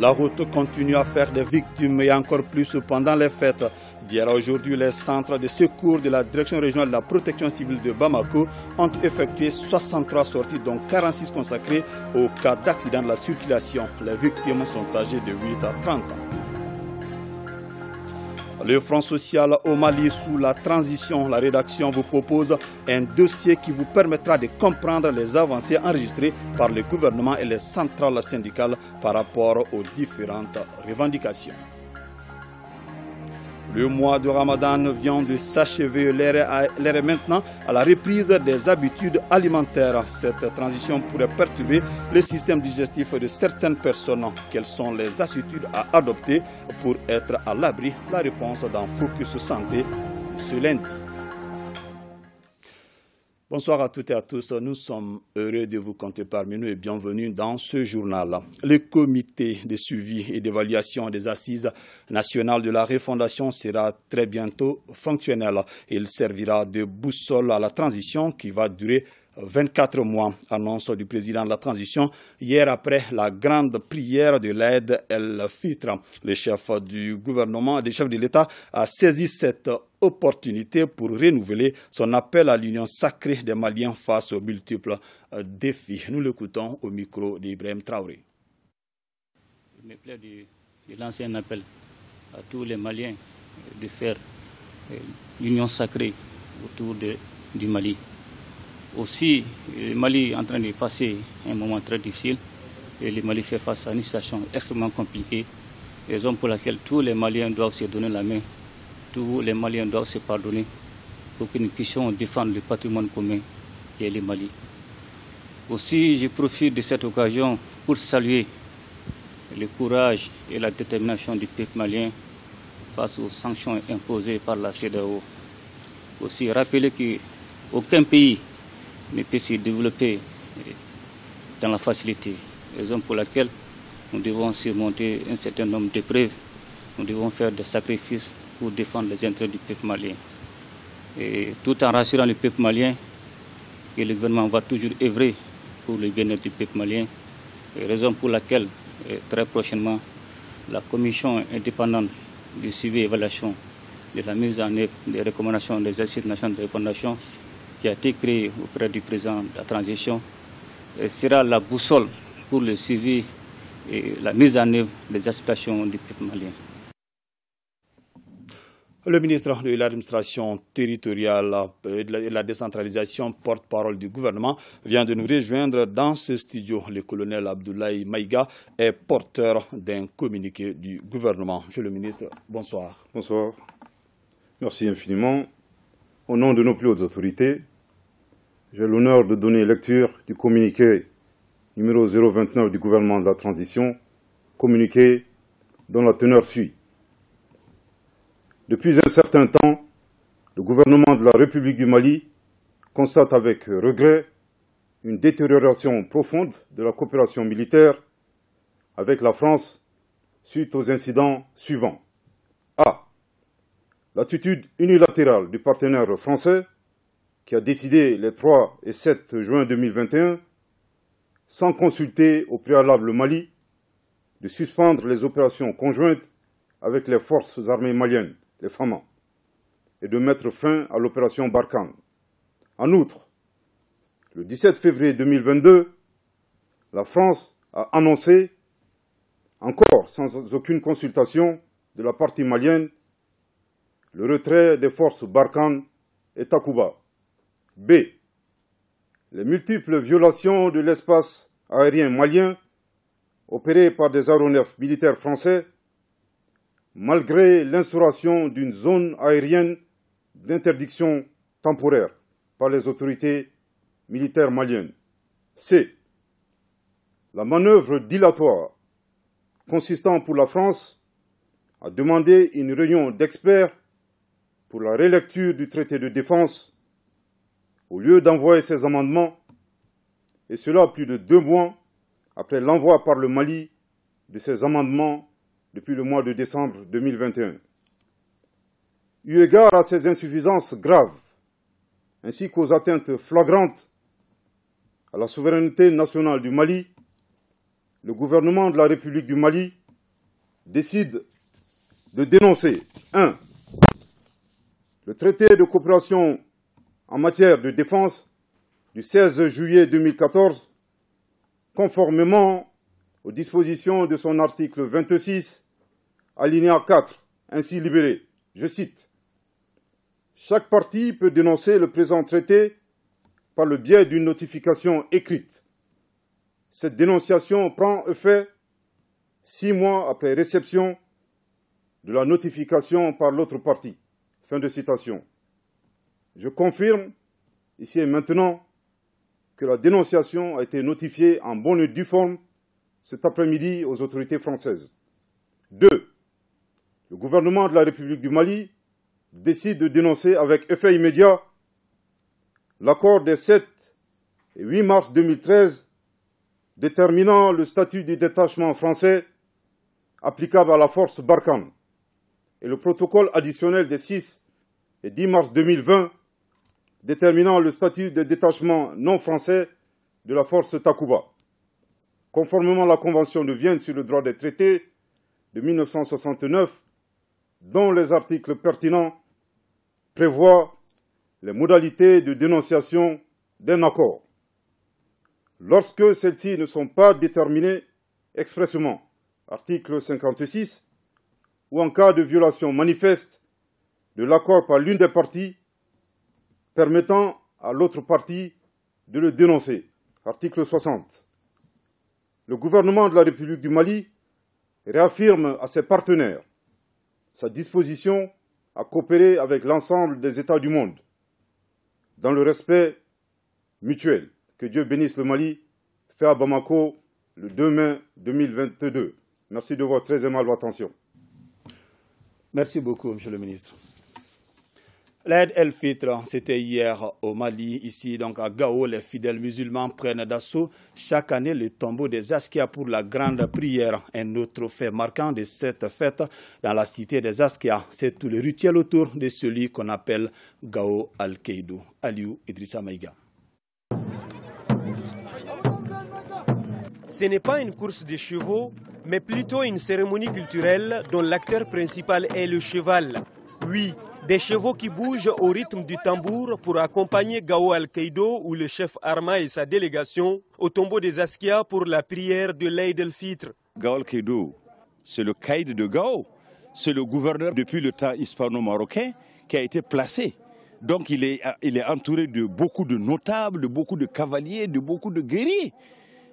La route continue à faire des victimes et encore plus pendant les fêtes. D'hier aujourd'hui, les centres de secours de la Direction régionale de la protection civile de Bamako ont effectué 63 sorties, dont 46 consacrées au cas d'accident de la circulation. Les victimes sont âgées de 8 à 30 ans. Le Front social au Mali sous la transition, la rédaction vous propose un dossier qui vous permettra de comprendre les avancées enregistrées par le gouvernement et les centrales syndicales par rapport aux différentes revendications. Le mois de Ramadan vient de s'achever. L'air est maintenant à la reprise des habitudes alimentaires. Cette transition pourrait perturber le système digestif de certaines personnes. Quelles sont les attitudes à adopter pour être à l'abri? La réponse dans Focus Santé ce lundi. Bonsoir à toutes et à tous. Nous sommes heureux de vous compter parmi nous et bienvenue dans ce journal. Le comité de suivi et d'évaluation des assises nationales de la refondation sera très bientôt fonctionnel. Il servira de boussole à la transition qui va durer 24 mois, annonce du président de la transition hier après la grande prière de l'aide El Fitra. Le chef du gouvernement, le chef de l'État a saisi cette opportunité pour renouveler son appel à l'union sacrée des Maliens face aux multiples euh, défis. Nous l'écoutons au micro d'Ibrahim Traoré. Il me plaît de, lancer un appel à tous les Maliens de faire euh, l'union sacrée autour du Mali. Aussi, le Mali est en train de passer un moment très difficile et le Mali fait face à une situation extrêmement compliquée, raison pour laquelle tous les Maliens doivent se donner la main, tous les Maliens doivent se pardonner pour que nous puissions défendre le patrimoine commun est le Mali. Aussi, je profite de cette occasion pour saluer le courage et la détermination du peuple malien face aux sanctions imposées par la CEDEAO. Aussi, rappeler qu'aucun pays ne peut se développer dans la facilité. Raison pour laquelle nous devons surmonter un certain nombre d'épreuves, nous devons faire des sacrifices pour défendre les intérêts du peuple malien. Et tout en rassurant le peuple malien que le gouvernement va toujours œuvrer pour le bien-être du peuple malien. raison pour laquelle, très prochainement, la commission indépendante du suivi et évaluation de la mise en œuvre des recommandations des assises nationales de refondation qui a été créé auprès du président de la transition sera la boussole pour le suivi et la mise en œuvre des aspirations du peuple malien. Le ministre de l'administration territoriale et de la décentralisation, porte-parole du gouvernement, vient de nous rejoindre dans ce studio. Le colonel Abdoulaye Maïga est porteur d'un communiqué du gouvernement. Monsieur le ministre, bonsoir. Bonsoir. Merci infiniment. Au nom de nos plus hautes autorités, j'ai l'honneur de donner lecture du communiqué numéro 029 du gouvernement de la transition, communiqué dont la teneur suit. Depuis un certain temps, le gouvernement de la République du Mali constate avec regret une détérioration profonde de la coopération militaire avec la France suite aux incidents suivants. A. L'attitude unilatérale du partenaire français qui a décidé les 3 et 7 juin 2021, sans consulter au préalable le Mali, de suspendre les opérations conjointes avec les forces armées maliennes, les FAMA, et de mettre fin à l'opération Barkhane. En outre, le 17 février 2022, la France a annoncé, encore sans aucune consultation de la partie malienne, le retrait des forces Barkhane et Takuba. B. Les multiples violations de l'espace aérien malien opérées par des aéronefs militaires français, malgré l'instauration d'une zone aérienne d'interdiction temporaire par les autorités militaires maliennes. C. La manœuvre dilatoire consistant pour la France à demander une réunion d'experts pour la relecture du traité de défense au lieu d'envoyer ces amendements, et cela plus de deux mois après l'envoi par le Mali de ces amendements depuis le mois de décembre 2021. Eu égard à ces insuffisances graves, ainsi qu'aux atteintes flagrantes à la souveraineté nationale du Mali, le gouvernement de la République du Mali décide de dénoncer 1. Le traité de coopération en matière de défense du 16 juillet 2014, conformément aux dispositions de son article 26, alinéa 4, ainsi libéré. Je cite. Chaque partie peut dénoncer le présent traité par le biais d'une notification écrite. Cette dénonciation prend effet six mois après réception de la notification par l'autre partie. Fin de citation. Je confirme, ici et maintenant, que la dénonciation a été notifiée en bonne et due forme cet après-midi aux autorités françaises. 2. Le gouvernement de la République du Mali décide de dénoncer avec effet immédiat l'accord des 7 et 8 mars 2013 déterminant le statut du détachement français applicable à la force Barkhane et le protocole additionnel des 6 et 10 mars 2020 déterminant le statut de détachement non français de la force Takuba. Conformément à la Convention de Vienne sur le droit des traités de 1969, dont les articles pertinents prévoient les modalités de dénonciation d'un accord. Lorsque celles-ci ne sont pas déterminées expressément, article 56, ou en cas de violation manifeste de l'accord par l'une des parties, permettant à l'autre partie de le dénoncer. Article 60. Le gouvernement de la République du Mali réaffirme à ses partenaires sa disposition à coopérer avec l'ensemble des États du monde dans le respect mutuel. Que Dieu bénisse le Mali, fait à Bamako le 2 mai 2022. Merci de votre très aimable attention. Merci beaucoup, Monsieur le ministre. L'aide El Fitra, c'était hier au Mali, ici donc à Gao, les fidèles musulmans prennent d'assaut chaque année le tombeau des Askia pour la grande prière. Un autre fait marquant de cette fête dans la cité des Askia, c'est tout le rituel autour de celui qu'on appelle Gao Al-Keidou. Aliou Idrissa Maïga. Ce n'est pas une course de chevaux, mais plutôt une cérémonie culturelle dont l'acteur principal est le cheval. Oui, des chevaux qui bougent au rythme du tambour pour accompagner Gao Al-Kaido ou le chef Arma et sa délégation au tombeau des Askia pour la prière de l'Aïd el-Fitr. Gao Al-Kaido, c'est le caïd de Gao. C'est le gouverneur depuis le temps hispano-marocain qui a été placé. Donc il est, il est entouré de beaucoup de notables, de beaucoup de cavaliers, de beaucoup de guerriers.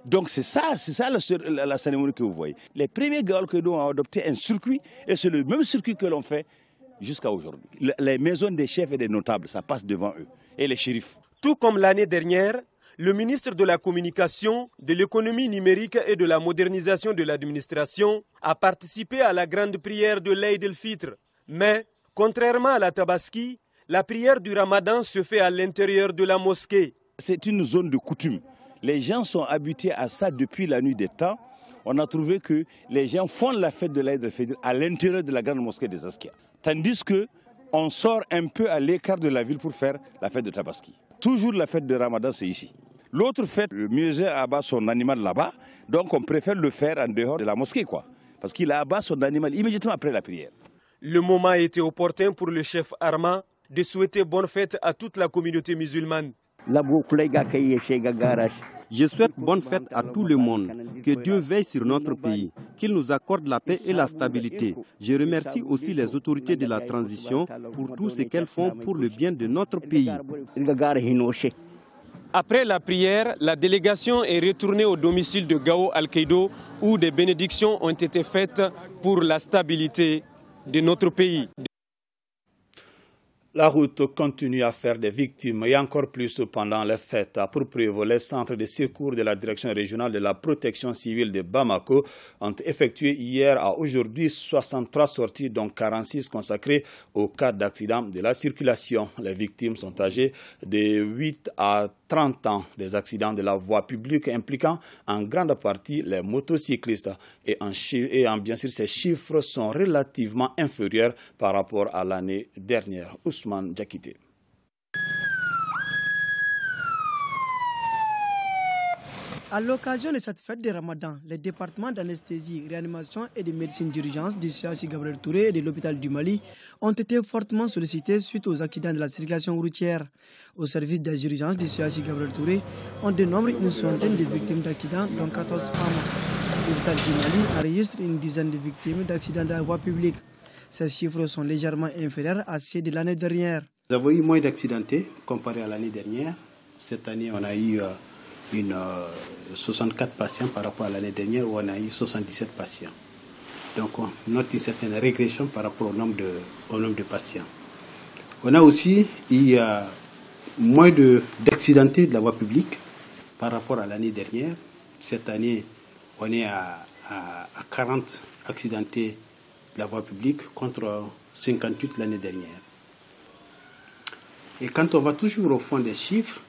Donc c'est ça, c'est ça la, la, cérémonie que vous voyez. Les premiers Gao Al-Kaido ont adopté un circuit et c'est le même circuit que l'on fait jusqu'à aujourd'hui. Les maisons des chefs et des notables, ça passe devant eux. Et les shérifs. Tout comme l'année dernière, le ministre de la Communication, de l'économie numérique et de la modernisation de l'administration a participé à la grande prière de l'Aïd el-Fitr. Mais, contrairement à la Tabaski, la prière du Ramadan se fait à l'intérieur de la mosquée. C'est une zone de coutume. Les gens sont habitués à ça depuis la nuit des temps. On a trouvé que les gens font la fête de l'Aïd el-Fitr à l'intérieur de la grande mosquée des Askia. Tandis que on sort un peu à l'écart de la ville pour faire la fête de Tabaski. Toujours la fête de Ramadan, c'est ici. L'autre fête, le musée abat son animal là-bas, donc on préfère le faire en dehors de la mosquée, quoi. Parce qu'il abat son animal immédiatement après la prière. Le moment a été opportun pour le chef Arma de souhaiter bonne fête à toute la communauté musulmane. Je souhaite bonne fête à tout le monde. Que Dieu veille sur notre pays, qu'il nous accorde la paix et la stabilité. Je remercie aussi les autorités de la transition pour tout ce qu'elles font pour le bien de notre pays. Après la prière, la délégation est retournée au domicile de Gao Al-Kaido où des bénédictions ont été faites pour la stabilité de notre pays. La route continue à faire des victimes et encore plus pendant les fêtes. Pour preuve, les centres de secours de la Direction régionale de la protection civile de Bamako ont effectué hier à aujourd'hui 63 sorties, dont 46 consacrées au cas d'accident de la circulation. Les victimes sont âgées de 8 à 30 ans des accidents de la voie publique impliquant en grande partie les motocyclistes. Et, en, et en, bien sûr, ces chiffres sont relativement inférieurs par rapport à l'année dernière. Ousmane À l'occasion de cette fête de Ramadan, les départements d'anesthésie, réanimation et de médecine d'urgence du CHI Gabriel Touré et de l'hôpital du Mali ont été fortement sollicités suite aux accidents de la circulation routière. Au service des urgences du CHI Gabriel Touré, on dénombre une centaine de victimes d'accidents, dont 14 femmes. L'hôpital du Mali enregistre une dizaine de victimes d'accidents de la voie publique. Ces chiffres sont légèrement inférieurs à ceux de l'année dernière. Nous avons eu moins d'accidentés comparé à l'année dernière. Cette année, on a eu euh, une, 64 euh, patients par rapport à l'année dernière où on a eu 77 patients. Donc on note une certaine régression par rapport au nombre de, au nombre de patients. On a aussi eu euh, moins d'accidentés de, la voie publique par rapport à l'année dernière. Cette année, on est à, à, 40 accidentés de la voie publique contre 58 l'année dernière. Et quand on va toujours au fond des chiffres,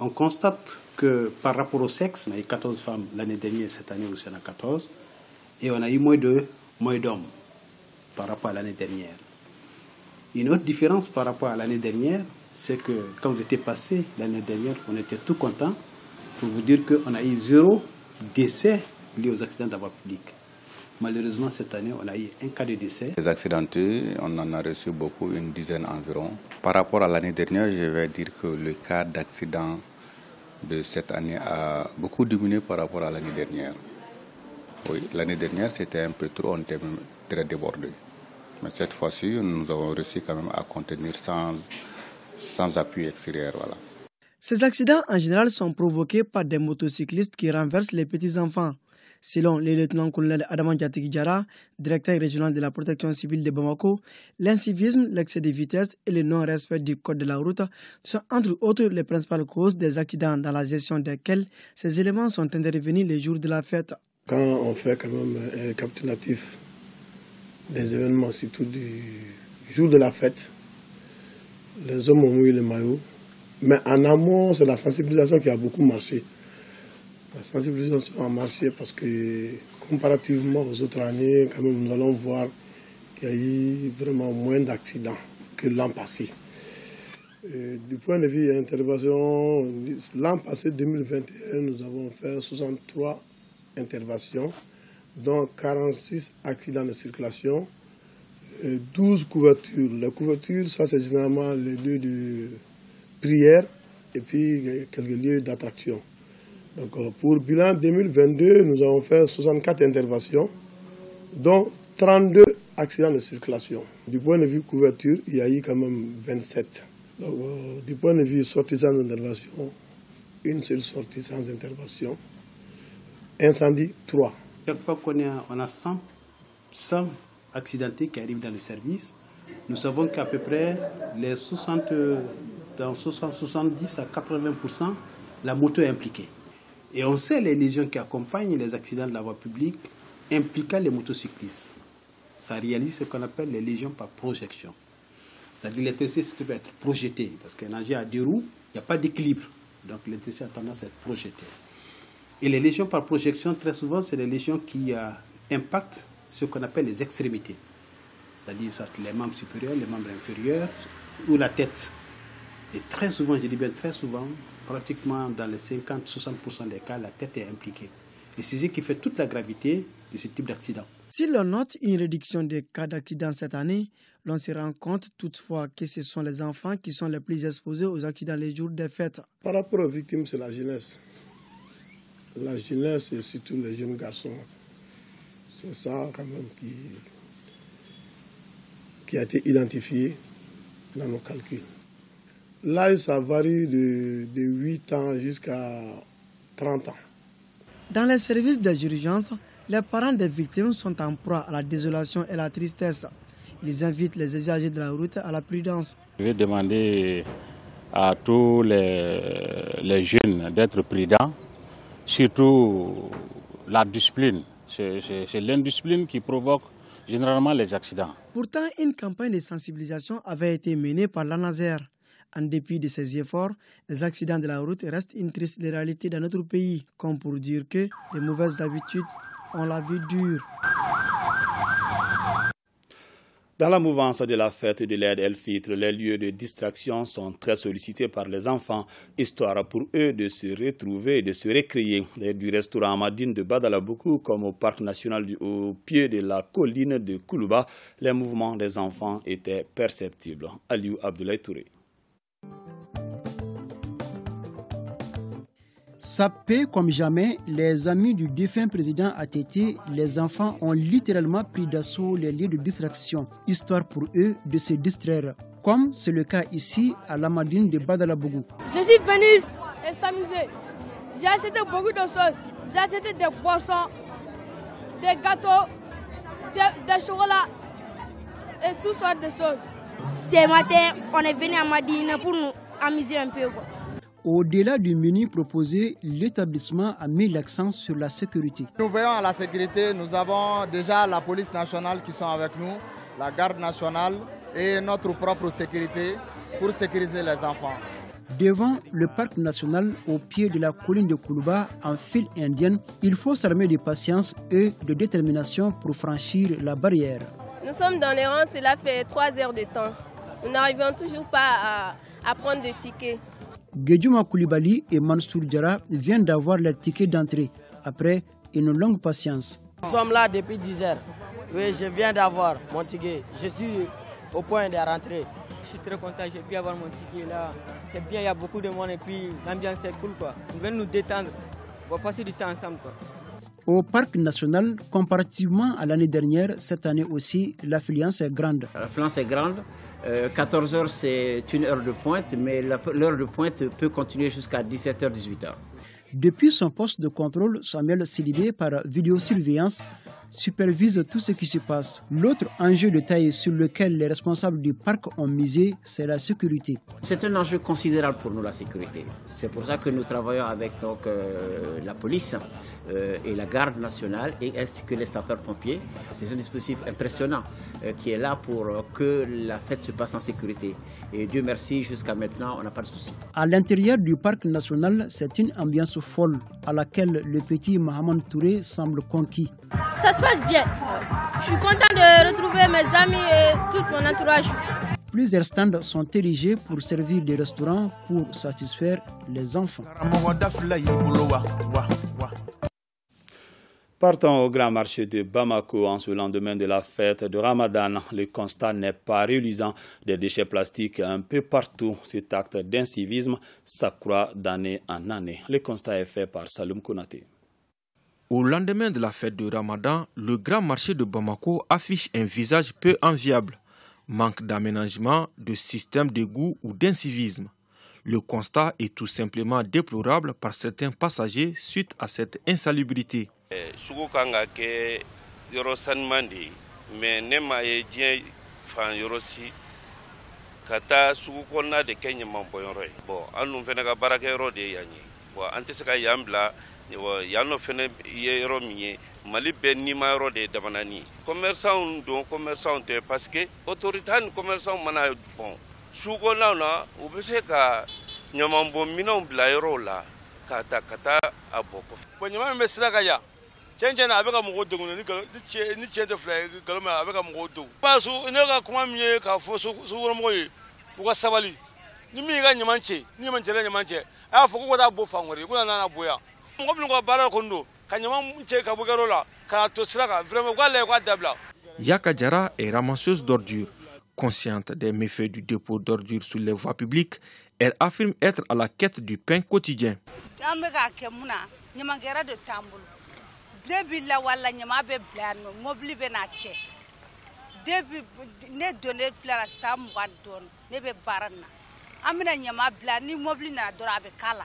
on constate que par rapport au sexe, on a eu 14 femmes l'année dernière, cette année aussi on a 14, et on a eu moins moins d'hommes par rapport à l'année dernière. Une autre différence par rapport à l'année dernière, c'est que quand vous étiez passé l'année dernière, on était tout content pour vous dire qu'on a eu zéro décès lié aux accidents de la voie publique. Malheureusement, cette année, on a eu un cas de décès. Les accidentés, on en a reçu beaucoup, une dizaine environ. Par rapport à l'année dernière, je vais dire que le cas d'accident de cette année a beaucoup diminué par rapport à l'année dernière. Oui, l'année dernière, c'était un peu trop, on était très débordé. Mais cette fois-ci, nous avons réussi quand même à contenir sans, sans appui extérieur. Voilà. Ces accidents, en général, sont provoqués par des motocyclistes qui renversent les petits-enfants. Selon le lieutenant-colonel Adaman Diara, directeur régional de la protection civile de Bamako, l'incivisme, l'excès de vitesse et le non-respect du code de la route sont entre autres les principales causes des accidents dans la gestion desquels ces éléments sont intervenus les jours de la fête. Quand on fait quand même un capitulatif des événements, surtout du jour de la fête, les hommes ont mouillé le maillot. Mais en amont, c'est la sensibilisation qui a beaucoup marché. La sensibilisation a marché parce que comparativement aux autres années, quand même, nous allons voir qu'il y a eu vraiment moins d'accidents que l'an passé. du point de vue intervention, l'an passé, 2021, nous avons fait 63 interventions, dont 46 accidents de circulation, 12 couvertures. La couverture, ça c'est généralement les lieux de prière et puis quelques lieux d'attraction. Euh, pour bilan 2022, nous avons fait 64 interventions, dont 32 accidents de circulation. Du point de vue couverture, il y a eu quand même 27. Donc, euh, du point de vue sortie sans intervention, une seule sortie sans intervention. Incendie, 3. Chaque fois qu'on a, on a 100, 100 accidentés qui arrivent dans le service, nous savons qu'à peu près les 60, dans 70 à 80% la moto est impliquée. Et on sait les lésions qui accompagnent les accidents de la voie publique impliquant les motocyclistes. Ça réalise ce qu'on appelle les lésions par projection. C'est-à-dire l'électricité peut être projetée, parce qu'un engin à deux roues, il n'y a pas d'équilibre. Donc l'électricité a tendance à être projetée. Et les lésions par projection, très souvent, c'est les lésions qui euh, impactent ce qu'on appelle les extrémités. C'est-à-dire soit les membres supérieurs, les membres inférieurs ou la tête. Et très souvent, je dis bien très souvent, pratiquement dans les 50-60% des cas, la tête est impliquée. Et c'est ce qui fait toute la gravité de ce type d'accident. Si l'on note une réduction des cas d'accident cette année, l'on se rend compte toutefois que ce sont les enfants qui sont les plus exposés aux accidents les jours des fêtes. Par rapport aux victimes, c'est la jeunesse. La jeunesse et surtout les jeunes garçons. C'est ça quand même qui, qui a été identifié dans nos calculs. L'âge, ça varie de, de 8 ans jusqu'à 30 ans. Dans les services des urgences, les parents des victimes sont en proie à la désolation et la tristesse. Ils invitent les usagers de la route à la prudence. Je vais demander à tous les, les jeunes d'être prudents, surtout la discipline. C'est l'indiscipline qui provoque généralement les accidents. Pourtant, une campagne de sensibilisation avait été menée par l'ANAZER. En dépit de ces efforts, les accidents de la route restent une triste réalité dans notre pays, comme pour dire que les mauvaises habitudes ont la vie dure. Dans la mouvance de la fête de l'aide El Fitre, les lieux de distraction sont très sollicités par les enfants, histoire pour eux de se retrouver et de se récréer. Du restaurant Amadine de Badalaboukou comme au parc national au pied de la colline de Koulouba, les mouvements des enfants étaient perceptibles. Aliou Abdoulaye Touré. Sapés comme jamais, les amis du défunt président ATT, les enfants ont littéralement pris d'assaut les lieux de distraction, histoire pour eux de se distraire, comme c'est le cas ici à l'Amadine de Badalabougou. Je suis venu s'amuser. J'ai acheté beaucoup de choses. J'ai acheté des poissons, des gâteaux, des, des chocolats et toutes sortes de choses. Ce matin, on est venu à Madine pour nous amuser un peu. Quoi. Au-delà du menu proposé, l'établissement a mis l'accent sur la sécurité. Nous veillons à la sécurité. Nous avons déjà la police nationale qui sont avec nous, la garde nationale et notre propre sécurité pour sécuriser les enfants. Devant le parc national au pied de la colline de Koulouba en file indienne, il faut s'armer de patience et de détermination pour franchir la barrière. Nous sommes dans les rangs, cela fait trois heures de temps. Nous n'arrivons toujours pas à, à prendre de tickets. Gedjuma Koulibaly et Mansour Diarra viennent d'avoir leur ticket d'entrée après une longue patience. Nous sommes là depuis 10 heures. Oui, je viens d'avoir mon ticket. Je suis au point de rentrer. Je suis très content, j'ai pu avoir mon ticket là. C'est bien, il y a beaucoup de monde et puis l'ambiance est cool quoi. On vient nous détendre. On va passer du temps ensemble quoi. Au parc national, comparativement à l'année dernière, cette année aussi, l'affluence est grande. L'affluence est grande. Euh, 14 heures, c'est une heure de pointe, mais l'heure de pointe peut continuer jusqu'à 17h, 18h. Depuis son poste de contrôle, Samuel Silibé, par vidéosurveillance, supervise tout ce qui se passe. L'autre enjeu de taille sur lequel les responsables du parc ont misé, c'est la sécurité. C'est un enjeu considérable pour nous, la sécurité. C'est pour ça que nous travaillons avec donc, euh, la police euh, et la garde nationale et ainsi que les sapeurs-pompiers. C'est un dispositif impressionnant euh, qui est là pour que la fête se passe en sécurité. Et Dieu merci, jusqu'à maintenant, on n'a pas de soucis. À l'intérieur du parc national, c'est une ambiance folle à laquelle le petit Mohamed Touré semble conquis. Ça se passe bien. Je suis content de retrouver mes amis et tout mon entourage. Plusieurs stands sont érigés pour servir des restaurants pour satisfaire les enfants. Partons au grand marché de Bamako en ce lendemain de la fête de Ramadan. Le constat n'est pas réalisant des déchets plastiques un peu partout. Cet acte d'incivisme s'accroît d'année en année. Le constat est fait par Saloum Konate. Au lendemain de la fête de Ramadan, le grand marché de Bamako affiche un visage peu enviable. Manque d'aménagement, de système d'égout ou d'incivisme. Le constat est tout simplement déplorable par certains passagers suite à cette insalubrité. bila yan nɔ fɛnɛ ye yɔrɔ min ye. Mali bɛɛ nima yɔrɔ de ye dabanani kɔmɛrisanw don kɔmɛrisanw tɛ. Parce que autorité ni kɔmɛrisanw mana bɔn sugu kɔnɔnaw na u bɛ se ka ɲamanbɔn minɛnw bila yɔrɔw la k'a ta ka taa a bɔ kɔfɛ. Bɔn ɲama min bɛ sira ka yan cɛn cɛn na a bɛ ka mɔgɔw degun ni cɛ tɛ fila ye nkalon min a bɛ ka mɔgɔw degun. Pasu ne ka kuma min ye k'a fɔ sugukɔnɔmɔgɔw ye u ka sabali. Ni min ka ɲaman cɛ ni ɲaman cɛla ɲaman cɛ a y'a fɔ ko ka taa bɔ fan wɛrɛ ko na nana bɔ yan mɔgɔ minnu ka baara kɔni don ka ɲaman cɛ ka bɔ kɛyɔrɔ la k'a to sira kan vraiment u k'a lajɛ k'a dabila. Yaka Diarra est ramasseuse d'ordures. Consciente des méfaits du dépôt d'ordures sur les voies publiques, elle affirme être à la quête du pain quotidien. debi lawala ɲama bɛ bila yan nɔ mobili bɛ n'a cɛ. Debi ne donnen filɛ la san mugan dɔɔni ne bɛ baara na. An bɛna ɲama bila ni mobili nana dɔrɔn a bɛ k'a la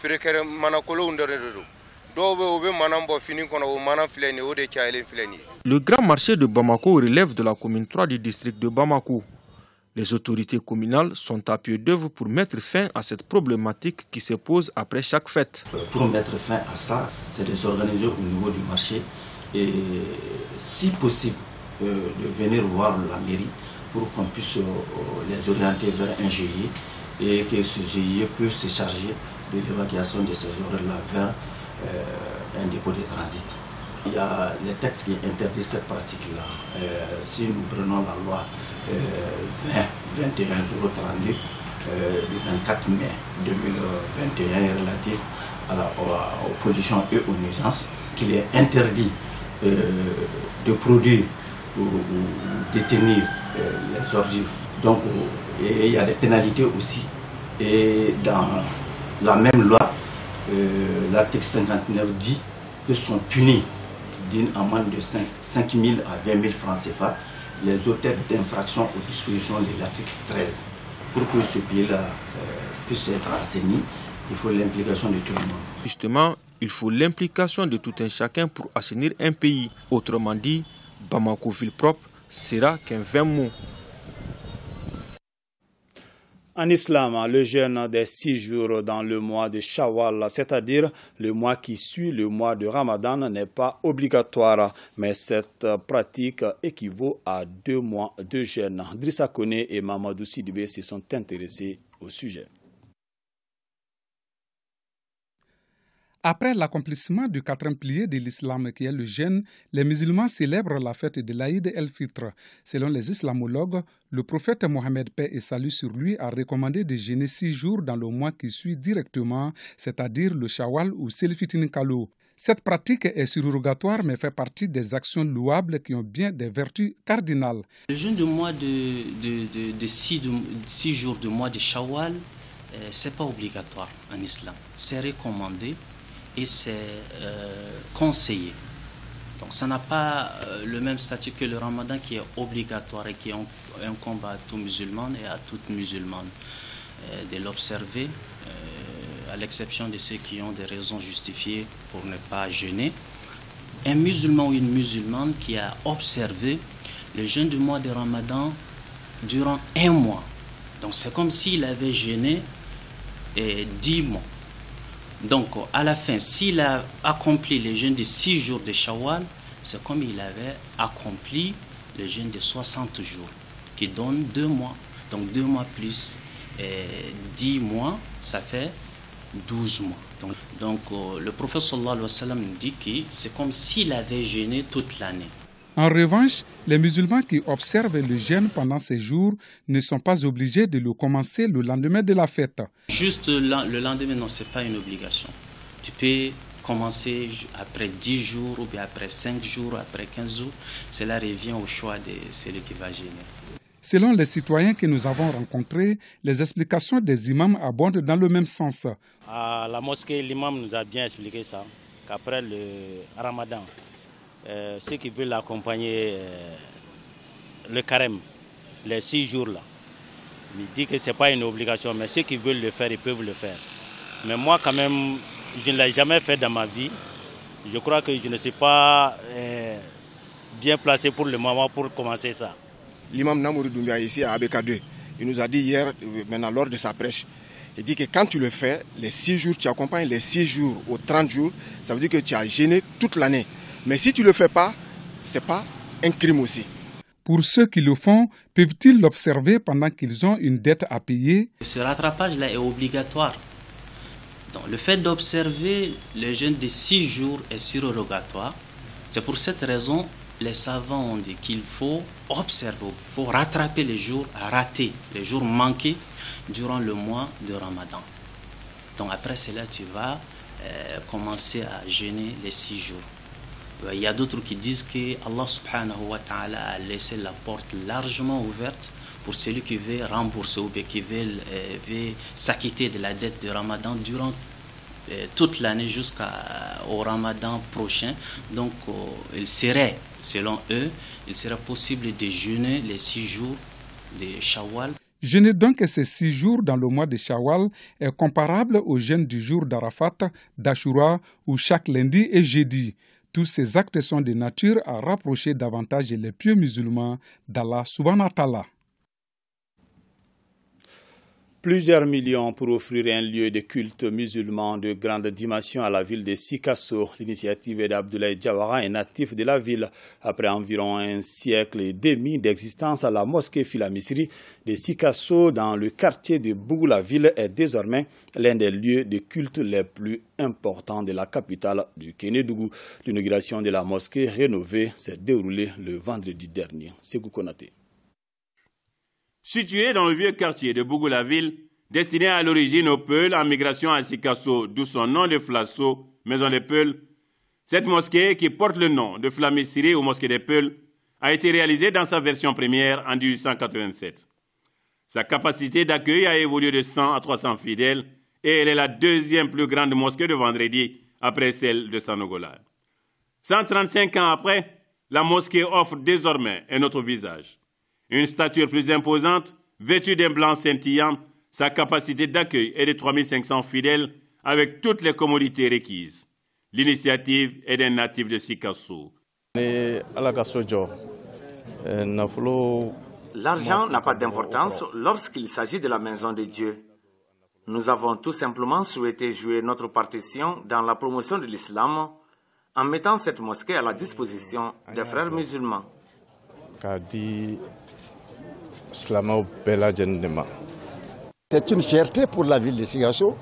feerekɛrɛ mana kolow dɔ de don dɔw bɛ u bɛ mana bɔ fini kɔnɔ o mana filɛ nin ye o de cayalen filɛ nin ye Le grand marché de Bamako relève de la commune 3 du district de Bamako. Les autorités communales sont à pied d'œuvre pour mettre fin à cette problématique qui se pose après chaque fête. Pour mettre fin à ça, c'est de s'organiser au niveau du marché et si possible euh, de venir voir la mairie pour qu'on puisse euh, les orienter vers un GIE et que ce GIE puisse se charger de l'évacuation de ces gens-là vers euh, un dépôt de transit. Il y a les textes qui interdisent cette pratique-là. Euh, si nous prenons la loi euh, 20 21 032 euh, du 24 mai 2021 relative aux, aux et aux nuisances, qu'il est interdit euh, de produire ou, ou détenir les ordures. Donc, il y a des pénalités aussi. Et dans la même loi, euh, l'article 59 dit que sont punis d'une amende de 5, 5 000 à 20 000 francs CFA les auteurs d'infractions aux dispositions de l'article 13. Pour que ce pays-là euh, puisse être assaini, il faut l'implication de tout le monde. Justement, il faut l'implication de tout un chacun pour assainir un pays. Autrement dit, Bamako ville propre sera qu'un 20 mots. En islam, le jeûne des six jours dans le mois de Shawwal, c'est-à-dire le mois qui suit le mois de Ramadan, n'est pas obligatoire, mais cette pratique équivaut à deux mois de jeûne. Drissa Kone et Mamadou Sidibé se sont intéressés au sujet. Après l'accomplissement du quatrième pilier de l'islam qui est le jeûne, les musulmans célèbrent la fête de l'Aïd el-Fitr. Selon les islamologues, le prophète Mohammed paix et salut sur lui a recommandé de jeûner six jours dans le mois qui suit directement, c'est-à-dire le Shawwal ou Selfitin Kalo. Cette pratique est surrogatoire mais fait partie des actions louables qui ont bien des vertus cardinales. Le jeûne du mois de, six, jours du mois de Shawwal, euh, c'est pas obligatoire en islam. C'est recommandé et c'est euh, conseillé. Donc ça n'a pas euh, le même statut que le ramadan qui est obligatoire et qui incombe à tout musulman et à toute musulmane euh, de l'observer, à l'exception de ceux qui ont des raisons justifiées pour ne pas jeûner. Un musulman ou une musulmane qui a observé le jeûne du mois de ramadan durant un mois. Donc c'est comme s'il avait jeûné dix mois. Donc, à la fin, s'il a accompli le jeûne de 6 jours de Shawwal, c'est comme il avait accompli le jeûne de 60 jours, qui donne 2 mois. Donc, 2 mois plus eh, 10 mois, ça fait 12 mois. Donc, donc euh, le prophète sallallahu alayhi wa sallam dit que c'est comme s'il avait jeûné toute l'année. En revanche, les musulmans qui observent le jeûne pendant ces jours ne sont pas obligés de le commencer le lendemain de la fête. Juste le lendemain, non, ce n'est pas une obligation. Tu peux commencer après 10 jours ou bien après 5 jours, après 15 jours. Cela revient au choix de celui qui va jeûner. Selon les citoyens que nous avons rencontrés, les explications des imams abondent dans le même sens. À la mosquée, l'imam nous a bien expliqué ça, qu'après le ramadan, euh, ceux qui veulent accompagner euh, le carême, les six jours-là, il dit que ce n'est pas une obligation, mais ceux qui veulent le faire, ils peuvent le faire. Mais moi, quand même, je ne l'ai jamais fait dans ma vie. Je crois que je ne suis pas euh, bien placé pour le moment pour commencer ça. L'imam Namourou Doumbia ici à ABK2, il nous a dit hier, maintenant lors de sa prêche, il dit que quand tu le fais, les six jours, tu accompagnes les six jours aux 30 jours, ça veut dire que tu as gêné toute l'année. Mais si tu ne le fais pas, ce n'est pas un crime aussi. Pour ceux qui le font, peuvent-ils l'observer pendant qu'ils ont une dette à payer? Ce rattrapage-là est obligatoire. Donc, le fait d'observer le jeûne de six jours est surrogatoire. C'est pour cette raison les savants ont dit qu'il faut observer, il faut rattraper les jours ratés, les jours manqués durant le mois de Ramadan. Donc après cela, tu vas euh, commencer à jeûner les six jours. Euh, il y a d'autres qui disent que Allah subhanahu wa ta'ala a laissé la porte largement ouverte pour celui qui veut rembourser ou qui veut, euh, s'acquitter de la dette de Ramadan durant euh, toute l'année jusqu'au Ramadan prochain. Donc, il serait, selon eux, il serait possible de jeûner les six jours de Shawwal. Jeûner donc ces six jours dans le mois de Shawwal est comparable au jeûne du jour d'Arafat, d'Ashura ou chaque lundi et jeudi. Tous ces actes sont de nature à rapprocher davantage les pieux musulmans d'Allah subhanahu wa Plusieurs millions pour offrir un lieu de culte musulman de grande dimension à la ville de Sikasso. L'initiative d'Abdoulaye Jawara est natif de la ville. Après environ un siècle et demi d'existence, la mosquée Filamisri de Sikasso dans le quartier de Bougou-la-Ville est désormais l'un des lieux de culte les plus importants de la capitale du Kénédougou. L'inauguration de la mosquée rénovée s'est déroulée le vendredi dernier. Située dans le vieux quartier de Bougou-la-Ville, à l'origine aux Peuls en migration à Sikasso, d'où son nom de Flasso, maison des Peuls, cette mosquée, qui porte le nom de Flamissiri ou mosquée des Peuls, a été réalisée dans sa version première en 1887. Sa capacité d'accueil a évolué de 100 à 300 fidèles et elle est la deuxième plus grande mosquée de vendredi après celle de Sanogola. 135 ans après, la mosquée offre désormais un autre visage. Une stature plus imposante, vêtue d'un blanc scintillant, sa capacité d'accueil est de 3500 fidèles avec toutes les commodités requises. L'initiative est d'un natif de Sikasso. L'argent n'a pas d'importance lorsqu'il s'agit de la maison de Dieu. Nous avons tout simplement souhaité jouer notre partition dans la promotion de l'islam en mettant cette mosquée à la disposition des frères musulmans. C'est une fierté pour la ville de Sigasso.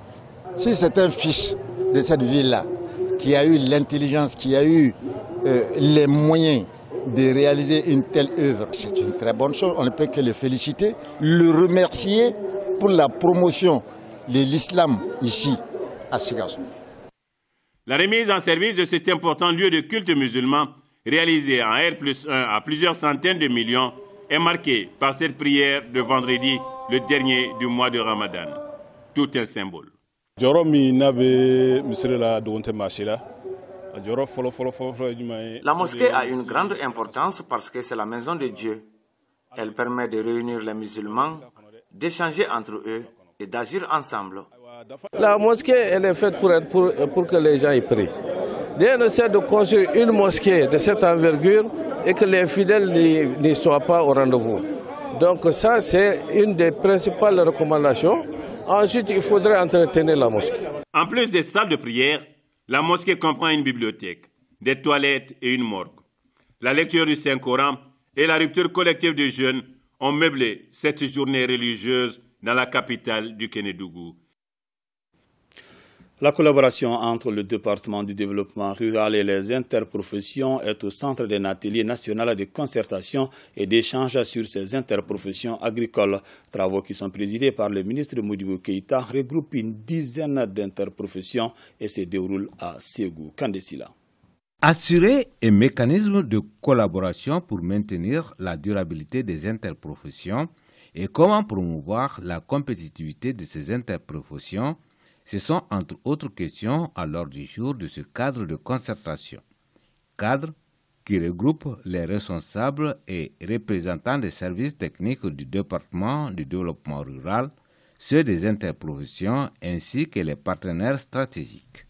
Si c'est un fils de cette ville-là qui a eu l'intelligence, qui a eu euh, les moyens de réaliser une telle œuvre, c'est une très bonne chose. On ne peut que le féliciter, le remercier pour la promotion de l'islam ici à Sigasso. La remise en service de cet important lieu de culte musulman, réalisé en R plus 1 à plusieurs centaines de millions, est marqué par cette prière de vendredi, le dernier du mois de Ramadan. Tout un symbole. La mosquée a une grande importance parce que c'est la maison de Dieu. Elle permet de réunir les musulmans, d'échanger entre eux et d'agir ensemble. La mosquée, elle est faite pour, pour, pour que les gens y prient. Rien ne sert de construire une mosquée de cette envergure et que les fidèles n'y soient pas au rendez-vous. Donc ça, c'est une des principales recommandations. Ensuite, il faudrait entretenir la mosquée. En plus des salles de prière, la mosquée comprend une bibliothèque, des toilettes et une morgue. La lecture du Saint-Coran et la rupture collective des jeunes ont meublé cette journée religieuse dans la capitale du Kénédougou. La collaboration entre le département du développement rural et les interprofessions est au centre d'un atelier national de concertation et d'échange sur ces interprofessions agricoles. Travaux qui sont présidés par le ministre Moudibou Keïta regroupent une dizaine d'interprofessions et se déroulent à Ségou. Kandesila. Assurer un mécanisme de collaboration pour maintenir la durabilité des interprofessions et comment promouvoir la compétitivité de ces interprofessions ce sont entre autres questions à l'ordre du jour de ce cadre de concertation. Cadre qui regroupe les responsables et représentants des services techniques du département du développement rural, ceux des interprofessions ainsi que les partenaires stratégiques.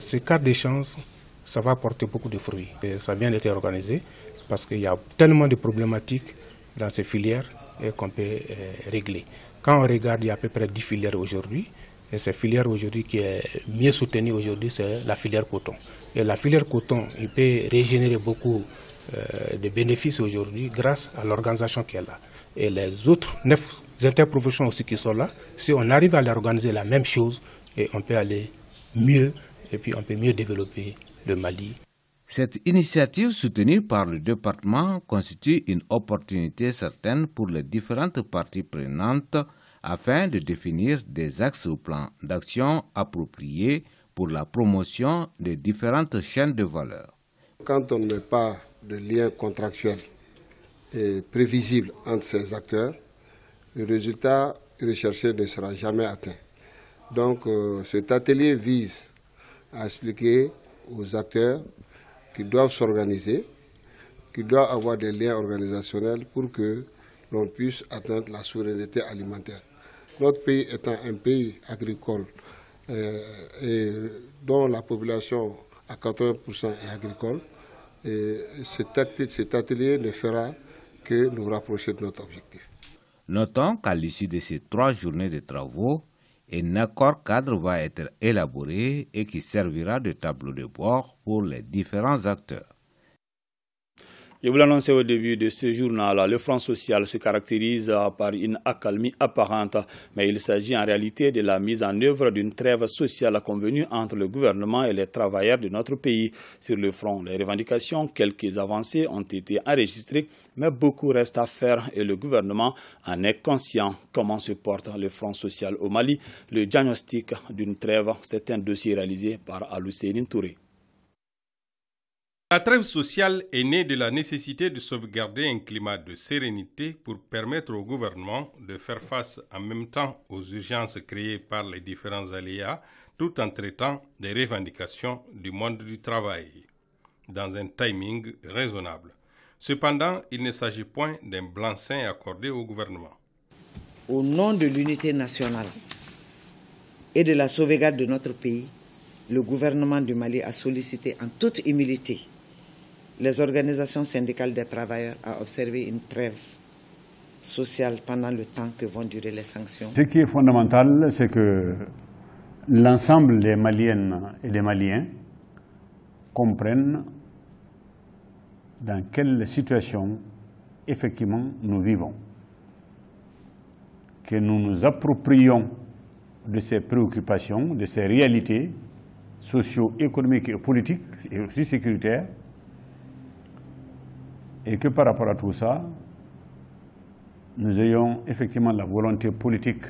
Ce cadre d'échange, ça va apporter beaucoup de fruits. Et ça vient d'être organisé parce qu'il y a tellement de problématiques dans ces filières qu'on peut euh, régler. Quand on regarde, il y a à peu près 10 filières aujourd'hui. Et cette filière aujourd'hui qui est mieux soutenue aujourd'hui, c'est la filière coton. Et la filière coton, il peut régénérer beaucoup euh, de bénéfices aujourd'hui grâce à l'organisation qu'elle a. Et les autres neuf interprofessions aussi qui sont là, si on arrive à les organiser la même chose, et on peut aller mieux, et puis on peut mieux développer le Mali. Cette initiative soutenue par le département constitue une opportunité certaine pour les différentes parties prenantes afin de définir des axes ou plans d'action appropriés pour la promotion des différentes chaînes de valeur. Quand on ne met pas de lien contractuel et prévisible entre ces acteurs, le résultat recherché ne sera jamais atteint. Donc euh, cet atelier vise à expliquer aux acteurs qui doivent s'organiser, qui doivent avoir des liens organisationnels pour que l'on puisse atteindre la souveraineté alimentaire. Notre pays étant un pays agricole euh, et dont la population à 80% est agricole, et cet atelier ne fera que nous rapprocher de notre objectif. Notons qu'à l'issue de ces trois journées de travaux, un accord cadre va être élaboré et qui servira de tableau de bord pour les différents acteurs. Je vous l'annonçais au début de ce journal, le Front social se caractérise par une accalmie apparente, mais il s'agit en réalité de la mise en œuvre d'une trêve sociale convenue entre le gouvernement et les travailleurs de notre pays. Sur le front, les revendications, quelques avancées ont été enregistrées, mais beaucoup reste à faire et le gouvernement en est conscient. Comment se porte le Front social au Mali? Le diagnostic d'une trêve, c'est un dossier réalisé par Aloussé Touré. La trêve sociale est née de la nécessité de sauvegarder un climat de sérénité pour permettre au gouvernement de faire face en même temps aux urgences créées par les différents aléas tout en traitant des revendications du monde du travail dans un timing raisonnable. Cependant, il ne s'agit point d'un blanc-seing accordé au gouvernement. Au nom de l'unité nationale et de la sauvegarde de notre pays, le gouvernement du Mali a sollicité en toute humilité les organisations syndicales des travailleurs à observer une trêve sociale pendant le temps que vont durer les sanctions. Ce qui est fondamental, c'est que l'ensemble des Maliennes et des Maliens comprennent dans quelle situation effectivement nous vivons. Que nous nous approprions de ces préoccupations, de ces réalités socio-économiques et politiques et aussi sécuritaires et que par rapport à tout ça, nous ayons effectivement la volonté politique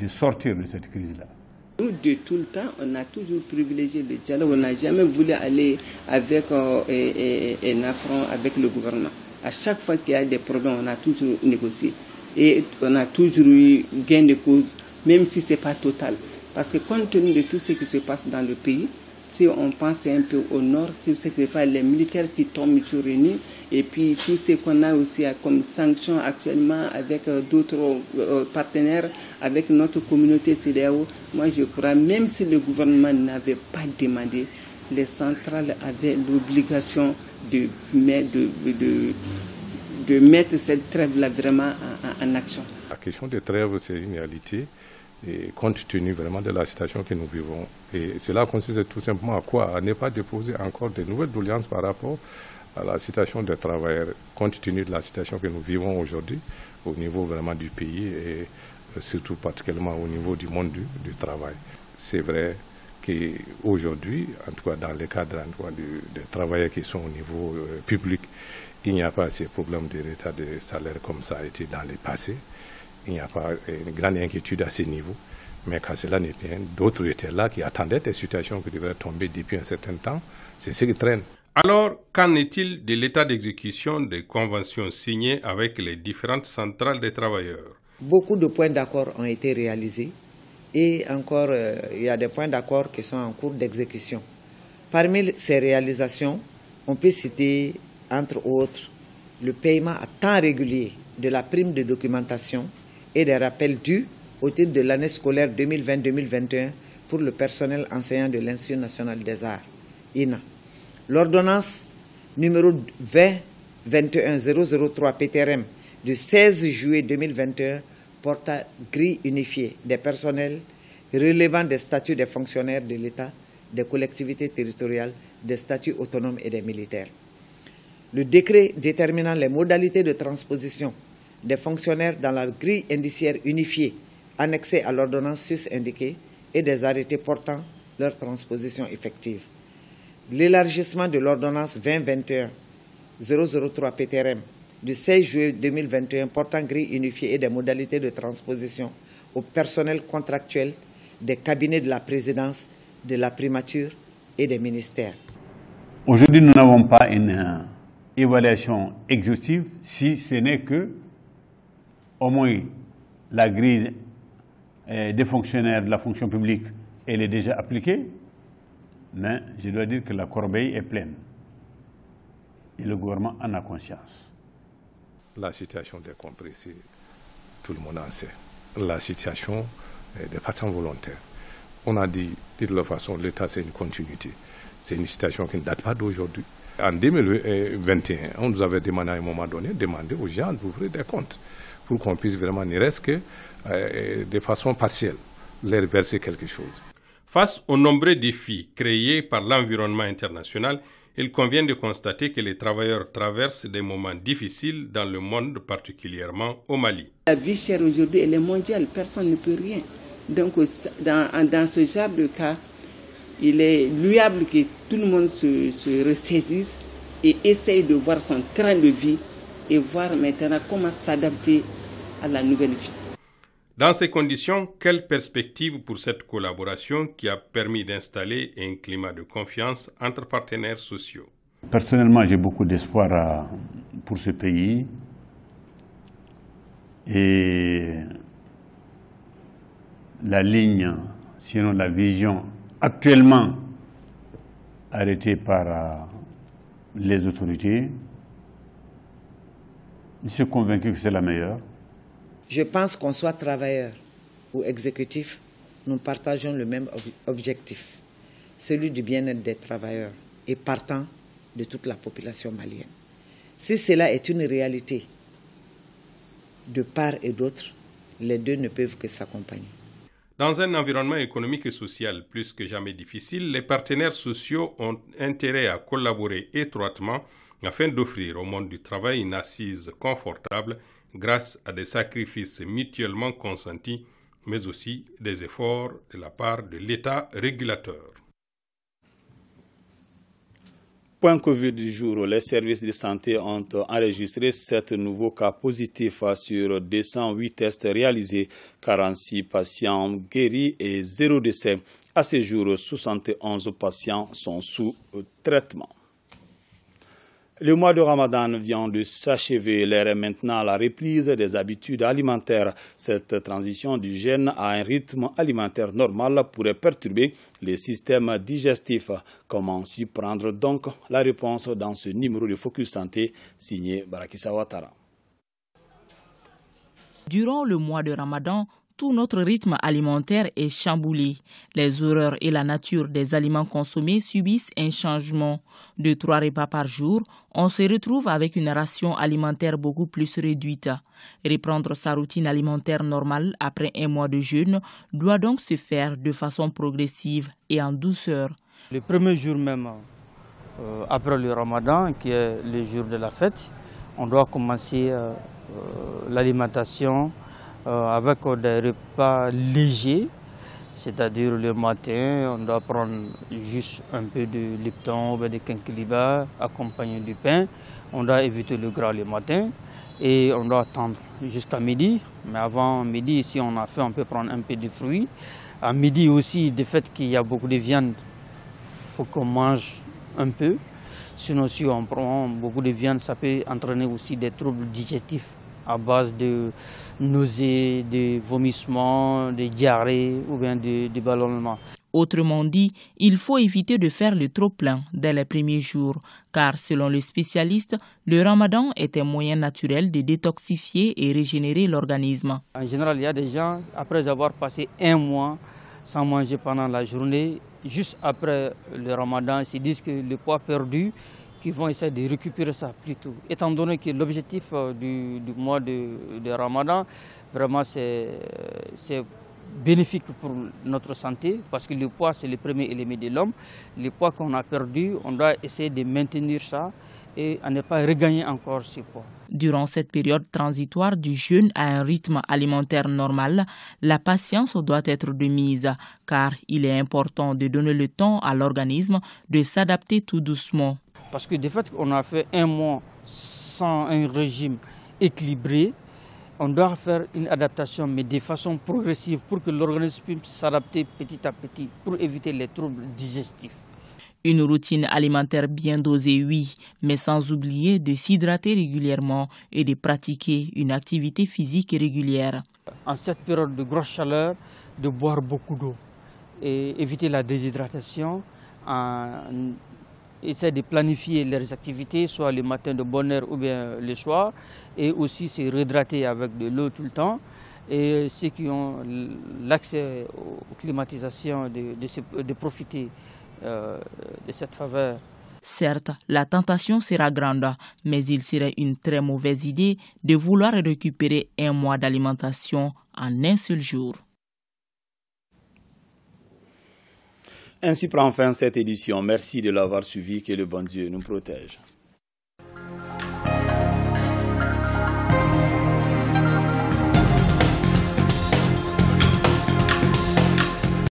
de sortir de cette crise-là. Nous, de tout le temps, on a toujours privilégié le dialogue. On n'a jamais voulu aller avec euh, un affront avec le gouvernement. À chaque fois qu'il y a des problèmes, on a toujours négocié. Et on a toujours eu gain de cause, même si ce n'est pas total. Parce que compte tenu de tout ce qui se passe dans le pays, si on pense un peu au nord, si ce n'est pas les militaires qui tombent sur une et puis tout ce qu'on a aussi comme sanctions actuellement avec euh, d'autres euh, partenaires, avec notre communauté CDAO, moi je crois, même si le gouvernement n'avait pas demandé, les centrales avaient l'obligation de, mettre cette trêve-là vraiment en, en action. La question de trêve, c'est une réalité et compte tenu vraiment de la situation que nous vivons. Et cela consiste tout simplement à quoi? À ne pas déposer encore de nouvelles doléances par rapport à la situation des travailleurs, compte tenu de la situation que nous vivons aujourd'hui au niveau vraiment du pays et euh, surtout particulièrement au niveau du monde du, travail. C'est vrai qu'aujourd'hui, en tout cas dans le cadre des travailleurs qui sont au niveau euh, public, il n'y a pas ces problèmes de retard de salaire comme ça a été dans le passé il n'y a pas une grande inquiétude à ce niveau. Mais quand cela rien, d'autres étaient là qui attendaient des situations qui devraient tomber depuis un certain temps. C'est ce qui traîne. Alors, qu'en est-il de l'état d'exécution des conventions signées avec les différentes centrales des travailleurs? Beaucoup de points d'accord ont été réalisés et encore, euh, il y a des points d'accord qui sont en cours d'exécution. Parmi ces réalisations, on peut citer, entre autres, le paiement à temps régulier de la prime de documentation et des rappels dus au titre de l'année scolaire 2020-2021 pour le personnel enseignant de l'Institut national des arts, INA. L'ordonnance numéro 20-21-003 PTRM du 16 juillet 2021 porte à grille unifiée des personnels relevant des statuts des fonctionnaires de l'État, des collectivités territoriales, des statuts autonomes et des militaires. Le décret déterminant les modalités de transposition des fonctionnaires dans la grille indiciaire unifiée annexée à l'ordonnance sus-indiquée et des arrêtés portant leur transposition effective. L'élargissement de l'ordonnance 2021-003 PTRM du 16 juillet 2021 portant grille unifiée et des modalités de transposition au personnel contractuel des cabinets de la présidence, de la primature et des ministères. Aujourd'hui, nous n'avons pas une euh, évaluation exhaustive, si ce n'est que, au moins, la grille des fonctionnaires de la fonction publique, elle est déjà appliquée, mais je dois dire que la corbeille est pleine. Et le gouvernement en a conscience. La situation des compressés, tout le monde en sait. La situation des patents volontaires. On a dit, de toute façon, l'État, c'est une continuité. C'est une situation qui ne date pas d'aujourd'hui. En 2021, on nous avait demandé à un moment donné, demander aux gens d'ouvrir des comptes pour qu'on puisse vraiment, ne reste que euh, de façon partielle, leur verser quelque chose. Face aux nombreux défis créés par l'environnement international, il convient de constater que les travailleurs traversent des moments difficiles dans le monde, particulièrement au Mali. La vie chère aujourd'hui, elle est mondiale, personne ne peut rien. Donc, dans, dans ce genre de cas, il est louable que tout le monde se, se ressaisisse et essaye de voir son train de vie et voir maintenant comment s'adapter à la nouvelle vie. Dans ces conditions, quelle perspective pour cette collaboration qui a permis d'installer un climat de confiance entre partenaires sociaux? Personnellement, j'ai beaucoup d'espoir euh, pour ce pays. Et la ligne, sinon la vision actuellement arrêtée par euh, les autorités, je suis convaincu que c'est la meilleure. Je pense qu'on soit travailleur ou exécutif, nous partageons le même objectif, celui du bien-être des travailleurs et partant de toute la population malienne. Si cela est une réalité de part et d'autre, les deux ne peuvent que s'accompagner. Dans un environnement économique et social plus que jamais difficile, les partenaires sociaux ont intérêt à collaborer étroitement afin d'offrir au monde du travail une assise confortable grâce à des sacrifices mutuellement consentis, mais aussi des efforts de la part de l'État régulateur. Point Covid du jour, les services de santé ont enregistré 7 nouveaux cas positifs sur 208 tests réalisés, 46 patients guéris et 0 décès. À ce jour, 71 patients sont sous traitement. Le mois de Ramadan vient de s'achever. L'air est maintenant la reprise des habitudes alimentaires. Cette transition du gène à un rythme alimentaire normal pourrait perturber les systèmes digestifs. Comment s'y prendre donc? La réponse dans ce numéro de Focus Santé signé Barakisa Ouattara. Durant le mois de Ramadan, tout notre rythme alimentaire est chamboulé. Les horreurs et la nature des aliments consommés subissent un changement. De trois repas par jour, on se retrouve avec une ration alimentaire beaucoup plus réduite. Reprendre sa routine alimentaire normale après un mois de jeûne doit donc se faire de façon progressive et en douceur. Le premier jour même, euh, après le ramadan, qui est le jour de la fête, on doit commencer euh, euh, l'alimentation avec des repas légers, c'est-à-dire le matin, on doit prendre juste un peu de Lipton ou de quinquilibre accompagné du pain. On doit éviter le gras le matin et on doit attendre jusqu'à midi. Mais avant midi, ici on a fait, on peut prendre un peu de fruits. À midi aussi, du fait qu'il y a beaucoup de viande, il faut qu'on mange un peu. Sinon, si on prend beaucoup de viande, ça peut entraîner aussi des troubles digestifs à base de nausées, de vomissements, de diarrhées ou bien de, de ballonnements. Autrement dit, il faut éviter de faire le trop-plein dès les premiers jours, car selon les spécialistes, le ramadan est un moyen naturel de détoxifier et régénérer l'organisme. En général, il y a des gens, après avoir passé un mois sans manger pendant la journée, juste après le ramadan, ils se disent que le poids perdu qui vont essayer de récupérer ça plus tôt. Étant donné que l'objectif euh, du, mois de, Ramadan, vraiment c'est bénéfique pour notre santé parce que le poids c'est le premier élément de l'homme. Le poids qu'on a perdu, on doit essayer de maintenir ça et à ne pas regagner encore ce poids. Durant cette période transitoire du jeûne à un rythme alimentaire normal, la patience doit être de mise car il est important de donner le temps à l'organisme de s'adapter tout doucement. Parce que de fait qu'on a fait un mois sans un régime équilibré, on doit faire une adaptation, mais de façon progressive pour que l'organisme puisse s'adapter petit à petit pour éviter les troubles digestifs. Une routine alimentaire bien dosée, oui, mais sans oublier de s'hydrater régulièrement et de pratiquer une activité physique régulière. En cette période de grosse chaleur, de boire beaucoup d'eau et éviter la déshydratation en essayer de planifier leurs activités, soit le matin de bonne heure ou bien le soir, et aussi se réhydrater avec de l'eau tout le temps. Et ceux qui ont l'accès aux climatisations, de, de, profiter euh, de cette faveur. Certes, la tentation sera grande, mais il serait une très mauvaise idée de vouloir récupérer un mois d'alimentation en un seul jour. Ainsi prend fin cette édition. Merci de l'avoir suivi. Que le bon Dieu nous protège.